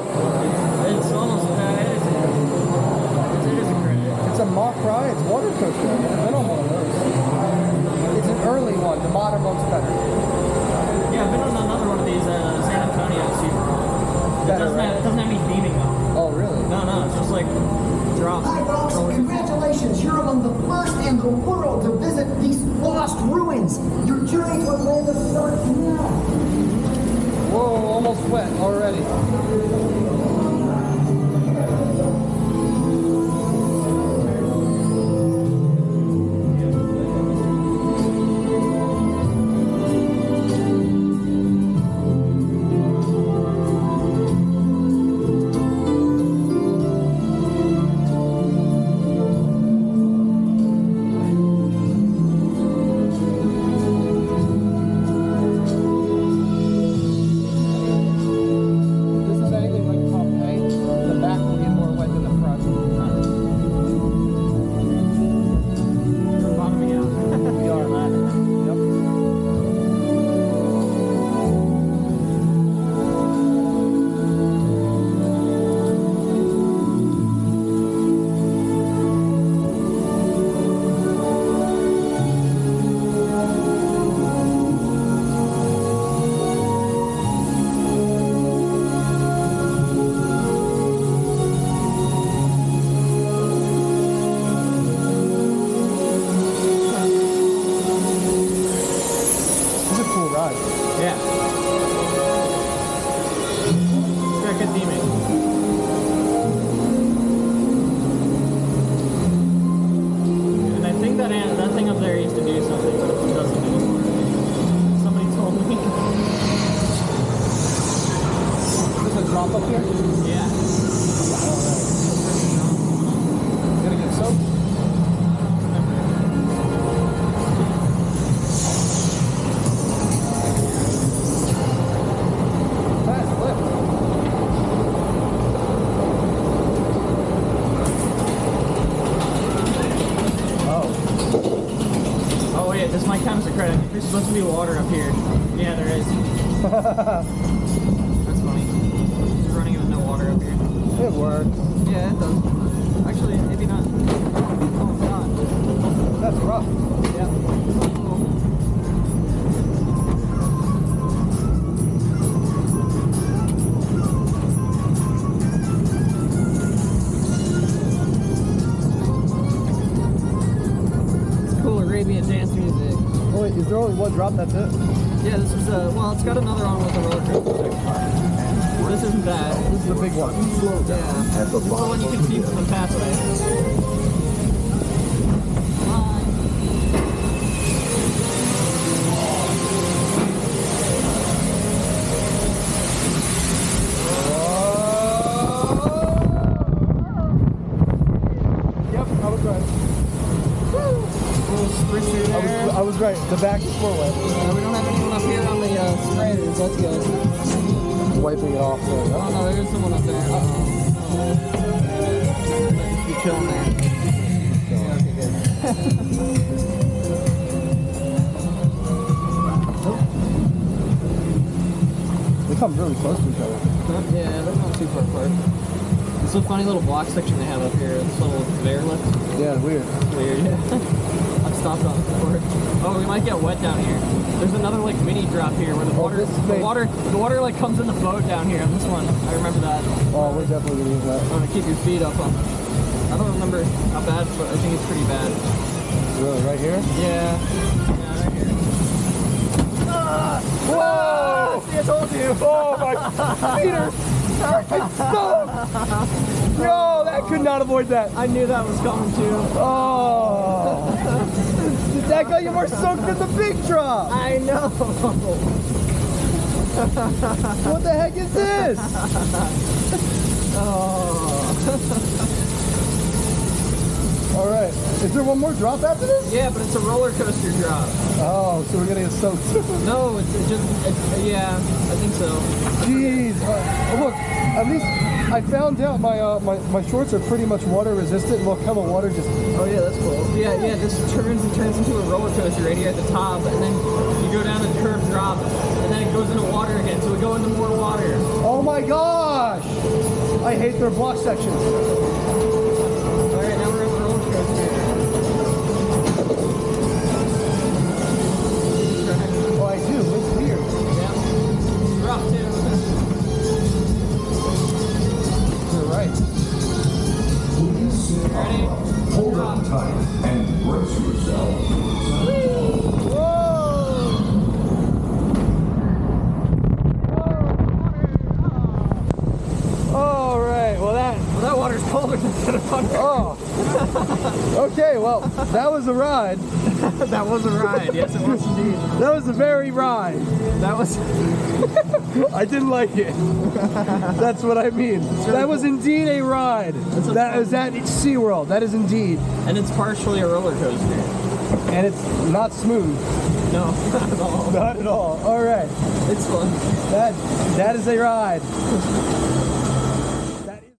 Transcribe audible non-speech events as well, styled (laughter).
It's almost, uh, it is, it is a credit. It's a Mack ride. It's waterproof. I don't on one of. It's an early one. The modern one's better. Yeah, I've been on another one of these uh, San Antonio Super Bowl. It better, doesn't, right? have, doesn't have any theming though. Oh, really? No, no. It's just like drops. Hi, folks. Congratulations. You're among the first in the world to visit these lost ruins. Your journey to Atlantis starts now. Almost wet already. Wait, this might count as a credit. There's supposed to be water up here. Yeah, there is. (laughs) That's funny. Just running with no water up here. It works. Yeah, it does. Actually, maybe not. Oh god. That's rough. Yeah. Wait, only one drop? That's it? Yeah, this is a well. It's got another one with a roller coaster. This isn't that. This is the big one. Yeah. At the This is the one you can see from the pathway. Yep, I was right. I was, I was right. The back is wet. Uh, we don't have anyone up here on the uh, sprayers. That's good. Wiping it off. There. Oh no, there is someone up there. Uh-oh. You chilling there? Yeah, okay, good. They come really close to each other. Yeah, they're not too far apart. It's a funny little block section they have up here. This little conveyor lift. Yeah, weird. Weird. (laughs) Stopped on before. Oh, we might get wet down here. There's another like mini drop here where the Oh, water, is the water, the water like comes in the boat down here. This one, I remember that. Oh, we're definitely gonna use that. I'm gonna keep your feet up on. I don't remember how bad, but I think it's pretty bad. Really, right here? Yeah. Yeah, right here. Whoa! Ah! See, I told you. Oh my Peter! I'm stoked! Yo, that could not avoid that. I knew that was coming too. Oh! (laughs) that got you more soaked than the big drop! I know. What the heck is this? (laughs) Oh. (laughs) Alright. Is there one more drop after this? Yeah, but it's a roller coaster drop. Oh, so we're gonna get soaked. (laughs) No, it's it just, it's, yeah, I think so. Jeez. Uh, look, at least I found out my, uh, my my shorts are pretty much water resistant. Look how the water just. Oh yeah, that's cool. Yeah, yeah, this turns and turns into a roller coaster right here at the top, and then you go down a curved drop, and then it goes into water again, so we go into more water. Oh my gosh! I hate their block sections. Well, that water's colder than the water. Oh. (laughs) Okay. Well, that was a ride. (laughs) that was a ride. Yes, it was indeed. That was a very ride. That was. (laughs) I didn't like it. That's what I mean. That was indeed a ride. That is at SeaWorld. That is indeed. And it's partially a roller coaster. And it's not smooth. No, not at all. Not at all. All right. It's fun. That that is a ride.